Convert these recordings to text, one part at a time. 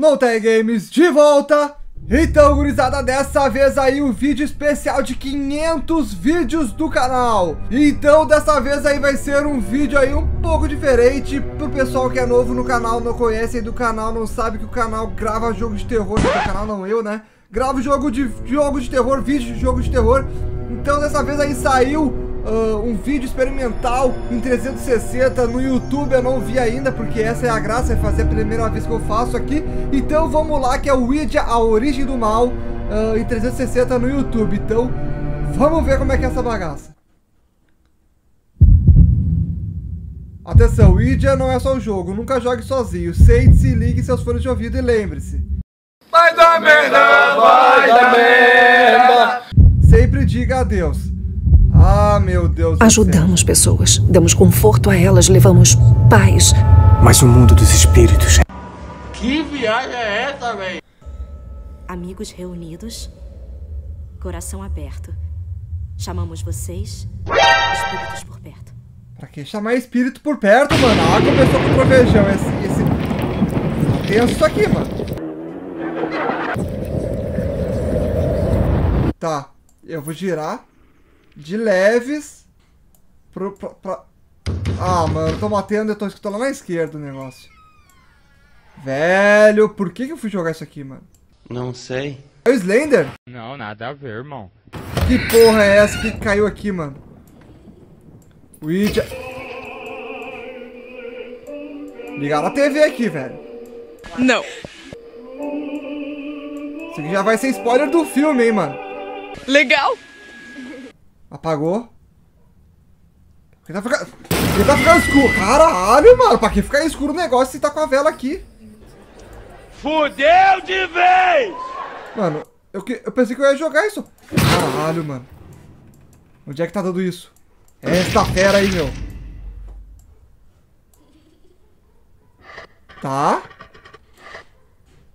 Tag Games de volta! Então, gurizada, dessa vez aí um vídeo especial de 500 vídeos do canal. Então, dessa vez aí vai ser um vídeo aí um pouco diferente pro pessoal que é novo no canal, não conhece aí do canal, não sabe que o canal grava jogo de terror, o canal não eu, né? Gravo jogo de jogo de terror, vídeo de jogo de terror. Então, dessa vez aí saiu uh, um vídeo experimental em 360 no YouTube, eu não vi ainda, porque essa é a graça, é fazer a primeira vez que eu faço aqui. Então vamos lá, que é o Ouija, a origem do mal, uh, em 360 no YouTube. Então, vamos ver como é que é essa bagaça. Atenção, Ouija não é só o jogo, nunca jogue sozinho. Sente-se, ligue seus fones de ouvido e lembre-se. Vai dar merda, vai dar merda. Sempre diga adeus. Ah, meu Deus Ajudamos pessoas, damos conforto a elas, levamos paz. Mas o mundo dos espíritos. Que viagem é essa, velho? Amigos reunidos, coração aberto. Chamamos vocês, espíritos por perto. Pra que chamar espírito por perto, mano? Ah, começou com o trovejão. Esse, esse... Tenso isso aqui, mano. Tá, eu vou girar de leves pro, pra, pra... Ah, mano, tô batendo e eu tô escutando lá na esquerda o negócio. Velho, por que, que eu fui jogar isso aqui, mano? Não sei. É o Slender? Não, nada a ver, irmão. Que porra é essa que caiu aqui, mano? Ouija... Ligaram a TV aqui, velho. Não. Isso aqui já vai ser spoiler do filme, hein, mano. Legal. Apagou. Ele tá ficando... Ele tá ficando escuro. Caralho, mano. Pra que ficar escuro o negócio se tá com a vela aqui? Fudeu de vez! Mano, eu, que... eu pensei que eu ia jogar isso. Caralho, mano. Onde é que tá dando isso? É esta fera aí, meu. Tá.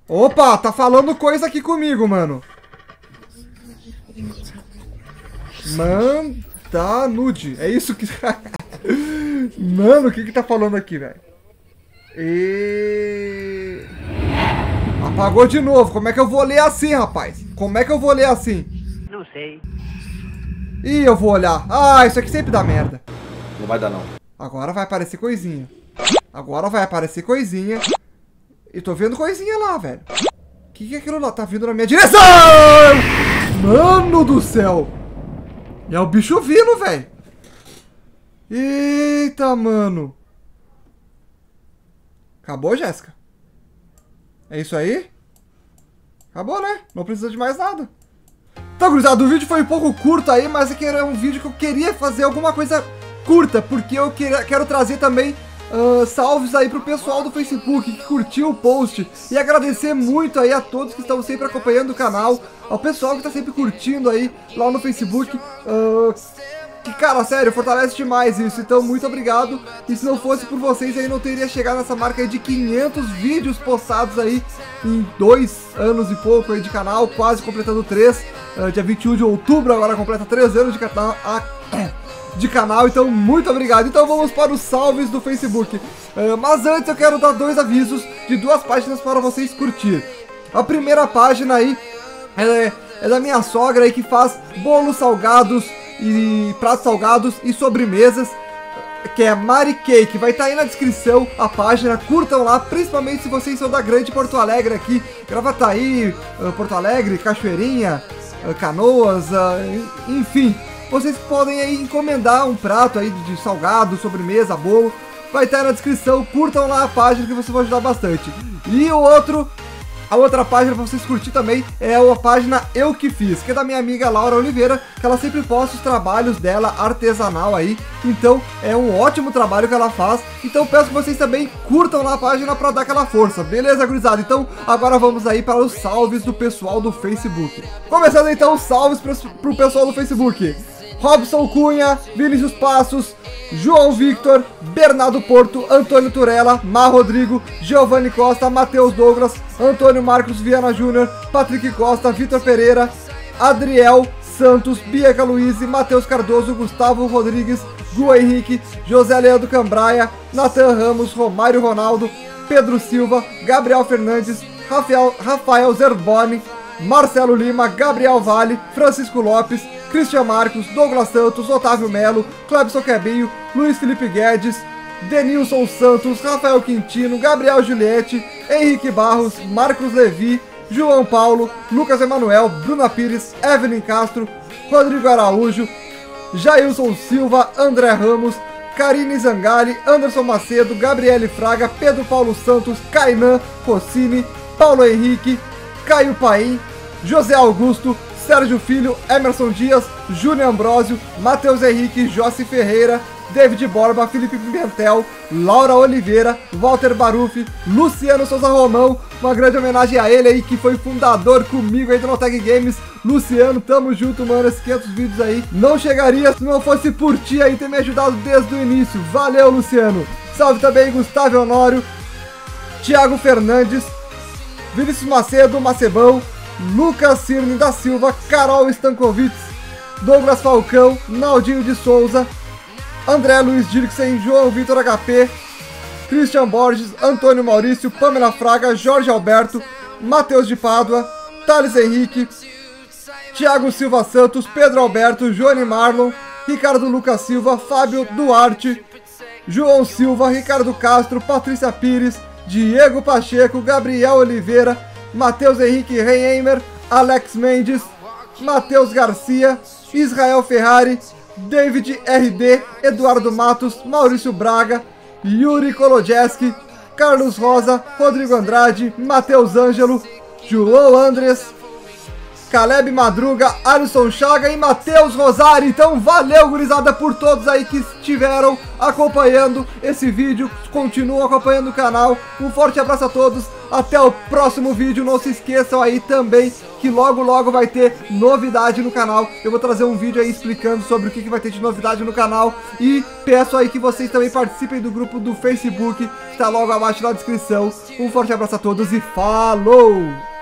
Opa, tá falando coisa aqui comigo, mano. Manda nude. É isso que. Mano, o que que tá falando aqui, velho? E. Apagou de novo. Como é que eu vou ler assim, rapaz? Como é que eu vou ler assim? Não sei. Ih, eu vou olhar. Ah, isso aqui sempre dá merda. Não vai dar, não. Agora vai aparecer coisinha. Agora vai aparecer coisinha. E tô vendo coisinha lá, velho. O que, que é aquilo lá? Tá vindo na minha direção! Mano do céu! É o bicho vindo, velho. Eita, mano. Acabou, Jéssica? É isso aí? Acabou, né? Não precisa de mais nada. Então, gurizada, o vídeo foi um pouco curto aí, mas aqui era um vídeo que eu queria fazer alguma coisa curta, porque eu quero trazer também uh, salves aí pro pessoal do Facebook que curtiu o post e agradecer muito aí a todos que estão sempre acompanhando o canal, ao pessoal que está sempre curtindo aí lá no Facebook. Uh, que, cara, sério, fortalece demais isso, então muito obrigado. E se não fosse por vocês aí, não teria chegado nessa marca aí de 500 vídeos postados aí em dois anos e pouco aí de canal, quase completando três. Uh, dia 21 de outubro agora completa três anos de canal. Ah, de canal, então muito obrigado. Então vamos para os salves do Facebook. Uh, mas antes eu quero dar dois avisos de duas páginas para vocês curtir. A primeira página aí é, é da minha sogra aí que faz bolos salgados e pratos salgados e sobremesas que é Mari Cake, vai estar tá aí na descrição a página, curtam lá, principalmente se vocês são da grande Porto Alegre aqui, Gravataí, uh, Porto Alegre, Cachoeirinha, uh, Canoas, enfim, vocês podem aí encomendar um prato aí de salgado, sobremesa, bolo. Vai estar na descrição, curtam lá a página que vocês vão ajudar bastante. E o outro, a outra página para vocês curtir também é a página Eu Que Fiz, que é da minha amiga Laura Oliveira, que ela sempre posta os trabalhos dela artesanal aí. Então é um ótimo trabalho que ela faz. Então peço que vocês também curtam lá a página para dar aquela força, beleza, gurizada? Então agora vamos aí para os salves do pessoal do Facebook. Começando então os salves para o pessoal do Facebook. Robson Cunha, Vinícius Passos, João Victor, Bernardo Porto, Antônio Turella, Mar Rodrigo, Giovanni Costa, Matheus Douglas, Antônio Marcos Viana Júnior, Patrick Costa, Vitor Pereira, Adriel Santos, Bianca Luiz, Matheus Cardoso, Gustavo Rodrigues, Gu Henrique, José Leandro Cambraia, Natan Ramos, Romário Ronaldo, Pedro Silva, Gabriel Fernandes, Rafael, Rafael Zerboni, Marcelo Lima, Gabriel Vale, Francisco Lopes, Cristian Marcos, Douglas Santos, Otávio Melo, Clebson Quebinho, Luiz Felipe Guedes, Denilson Santos, Rafael Quintino, Gabriel Juliette, Henrique Barros, Marcos Levi, João Paulo, Lucas Emanuel, Bruna Pires, Evelyn Castro, Rodrigo Araújo, Jailson Silva, André Ramos, Karine Zangali, Anderson Macedo, Gabriele Fraga, Pedro Paulo Santos, Kainan, Rossini, Paulo Henrique, Caio Paim, José Augusto, Sérgio Filho, Emerson Dias, Júnior Ambrósio, Matheus Henrique, Jossi Ferreira, David Borba, Felipe Pimentel, Laura Oliveira, Walter Barufi, Luciano Souza Romão, uma grande homenagem a ele aí que foi fundador comigo aí do Notag Games. Luciano, tamo junto, mano, esses 500 vídeos aí não chegaria se não fosse por ti aí ter me ajudado desde o início. Valeu, Luciano. Salve também Gustavo Honório, Thiago Fernandes, Vinícius Macedo, Macebão, Lucas Cirne da Silva, Carol Stankovic, Douglas Falcão, Naldinho de Souza, André Luiz Dirksen, João Vitor HP, Christian Borges, Antônio Maurício, Pamela Fraga, Jorge Alberto, Matheus de Pádua, Thales Henrique, Thiago Silva Santos, Pedro Alberto, Johnny Marlon, Ricardo Lucas Silva, Fábio Duarte, João Silva, Ricardo Castro, Patrícia Pires, Diego Pacheco, Gabriel Oliveira, Matheus Henrique Reimer, Alex Mendes, Matheus Garcia, Israel Ferrari, David RD, Eduardo Matos, Maurício Braga, Yuri Kolodzewski, Carlos Rosa, Rodrigo Andrade, Matheus Ângelo, João Andres, Caleb Madruga, Alisson Chaga e Matheus Rosário. Então valeu, gurizada, por todos aí que estiveram acompanhando esse vídeo. Continuam acompanhando o canal. Um forte abraço a todos. Até o próximo vídeo. Não se esqueçam aí também que logo, logo vai ter novidade no canal. Eu vou trazer um vídeo aí explicando sobre o que, que vai ter de novidade no canal. E peço aí que vocês também participem do grupo do Facebook, está logo abaixo na descrição. Um forte abraço a todos e falou!